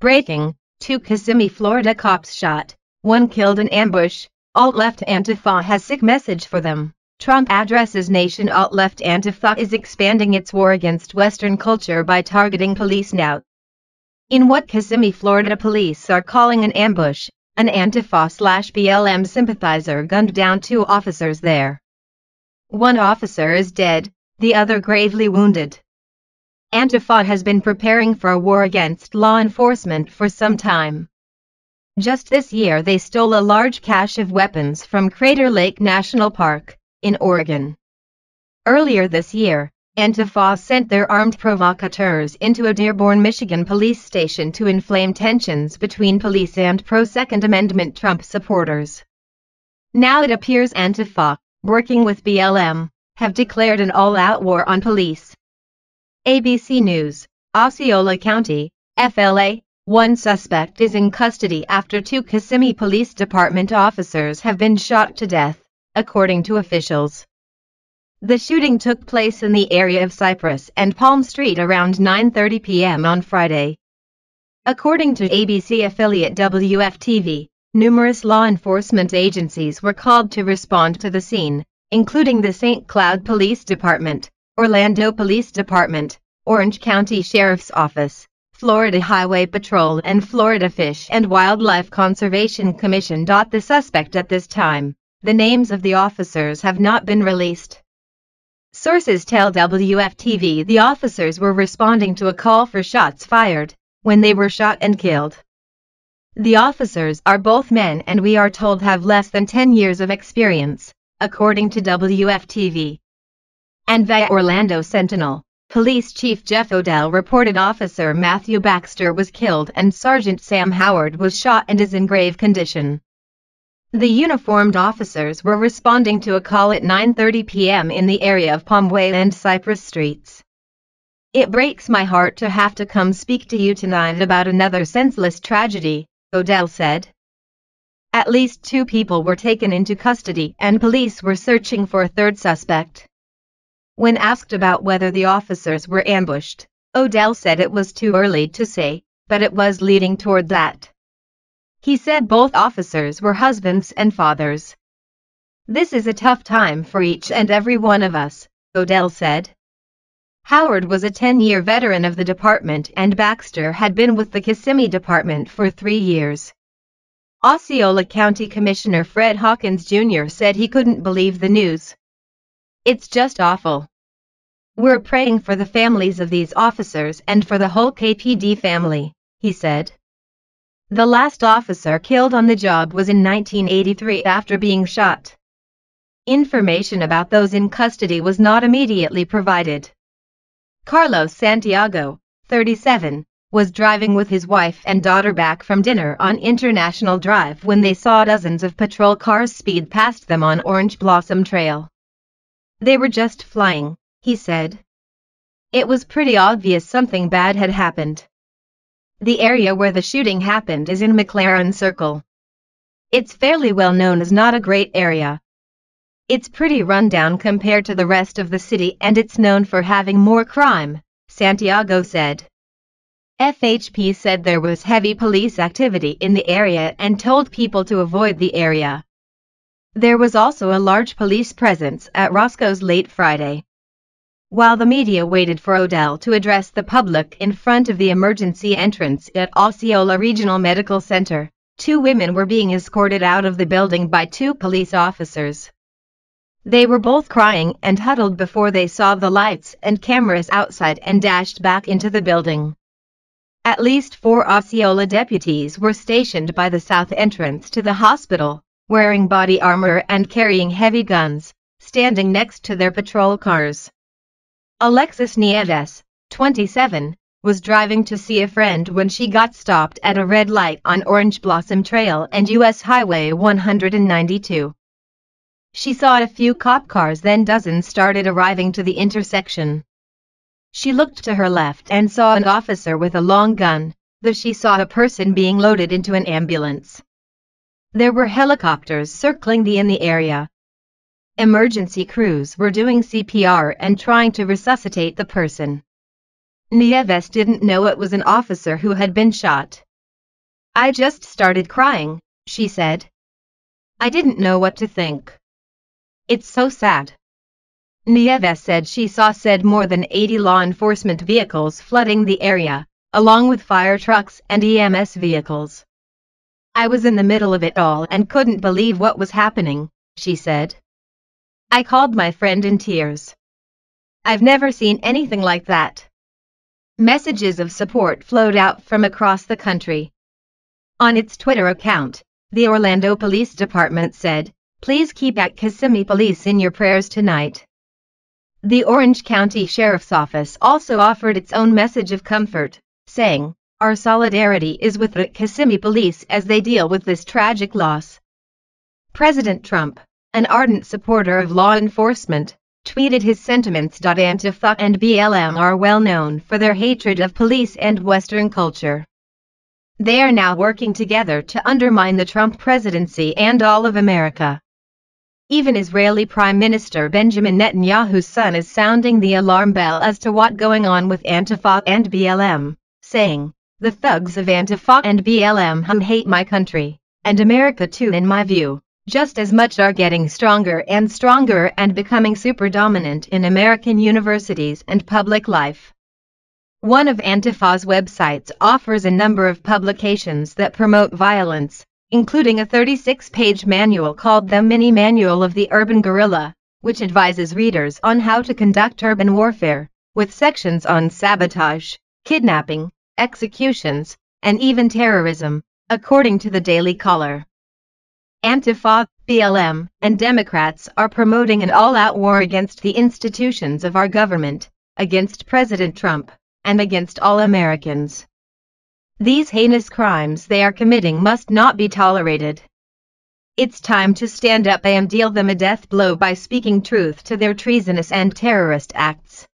Breaking, two Kissimmee, Florida cops shot, one killed in ambush. Alt-left Antifa has sick message for them. Trump addresses nation alt-left Antifa is expanding its war against Western culture by targeting police now. In what Kissimmee, Florida police are calling an ambush, an Antifa slash BLM sympathizer gunned down two officers there. One officer is dead, the other gravely wounded. Antifa has been preparing for a war against law enforcement for some time. Just this year they stole a large cache of weapons from Crater Lake National Park, in Oregon. Earlier this year, Antifa sent their armed provocateurs into a Dearborn, Michigan police station to inflame tensions between police and pro-Second Amendment Trump supporters. Now it appears Antifa, working with BLM, have declared an all-out war on police. ABC News, Osceola County, FLA, one suspect is in custody after two Kissimmee Police Department officers have been shot to death, according to officials. The shooting took place in the area of Cypress and Palm Street around 9.30 p.m. on Friday. According to ABC affiliate WFTV, numerous law enforcement agencies were called to respond to the scene, including the St. Cloud Police Department, Orlando Police Department, Orange County Sheriff's Office, Florida Highway Patrol and Florida Fish and Wildlife Conservation Commission. The suspect at this time, the names of the officers have not been released. Sources tell WFTV the officers were responding to a call for shots fired when they were shot and killed. The officers are both men and we are told have less than 10 years of experience, according to WFTV. And via Orlando Sentinel. Police Chief Jeff O'Dell reported Officer Matthew Baxter was killed and Sergeant Sam Howard was shot and is in grave condition. The uniformed officers were responding to a call at 9.30 p.m. in the area of Palmway and Cypress Streets. It breaks my heart to have to come speak to you tonight about another senseless tragedy, O'Dell said. At least two people were taken into custody and police were searching for a third suspect. When asked about whether the officers were ambushed, O'Dell said it was too early to say, but it was leading toward that. He said both officers were husbands and fathers. This is a tough time for each and every one of us, O'Dell said. Howard was a 10-year veteran of the department and Baxter had been with the Kissimmee Department for three years. Osceola County Commissioner Fred Hawkins Jr. said he couldn't believe the news. It's just awful. We're praying for the families of these officers and for the whole KPD family, he said. The last officer killed on the job was in 1983 after being shot. Information about those in custody was not immediately provided. Carlos Santiago, 37, was driving with his wife and daughter back from dinner on International Drive when they saw dozens of patrol cars speed past them on Orange Blossom Trail. They were just flying, he said. It was pretty obvious something bad had happened. The area where the shooting happened is in McLaren Circle. It's fairly well known as not a great area. It's pretty rundown compared to the rest of the city and it's known for having more crime, Santiago said. FHP said there was heavy police activity in the area and told people to avoid the area. There was also a large police presence at Roscoe's late Friday. While the media waited for O'Dell to address the public in front of the emergency entrance at Osceola Regional Medical Center, two women were being escorted out of the building by two police officers. They were both crying and huddled before they saw the lights and cameras outside and dashed back into the building. At least four Osceola deputies were stationed by the south entrance to the hospital, wearing body armor and carrying heavy guns, standing next to their patrol cars. Alexis Nieves, 27, was driving to see a friend when she got stopped at a red light on Orange Blossom Trail and US Highway 192. She saw a few cop cars then dozens started arriving to the intersection. She looked to her left and saw an officer with a long gun, though she saw a person being loaded into an ambulance. There were helicopters circling the in the area. Emergency crews were doing CPR and trying to resuscitate the person. Nieves didn't know it was an officer who had been shot. I just started crying, she said. I didn't know what to think. It's so sad. Nieves said she saw said more than 80 law enforcement vehicles flooding the area, along with fire trucks and EMS vehicles. I was in the middle of it all and couldn't believe what was happening, she said. I called my friend in tears. I've never seen anything like that. Messages of support flowed out from across the country. On its Twitter account, the Orlando Police Department said, Please keep at Kissimmee Police in your prayers tonight. The Orange County Sheriff's Office also offered its own message of comfort, saying, Our solidarity is with the Kissimmee Police as they deal with this tragic loss. President Trump, an ardent supporter of law enforcement, tweeted his sentiments. Antifa and BLM are well known for their hatred of police and Western culture. They are now working together to undermine the Trump presidency and all of America. Even Israeli Prime Minister Benjamin Netanyahu's son is sounding the alarm bell as to what's going on with Antifa and BLM, saying, The thugs of Antifa and BLM hum hate my country, and America too in my view, just as much are getting stronger and stronger and becoming super dominant in American universities and public life. One of Antifa's websites offers a number of publications that promote violence, including a 36-page manual called the Mini Manual of the Urban Guerrilla, which advises readers on how to conduct urban warfare, with sections on sabotage, kidnapping, executions, and even terrorism, according to the Daily Caller. Antifa, BLM, and Democrats are promoting an all-out war against the institutions of our government, against President Trump, and against all Americans. These heinous crimes they are committing must not be tolerated. It's time to stand up and deal them a death blow by speaking truth to their treasonous and terrorist acts.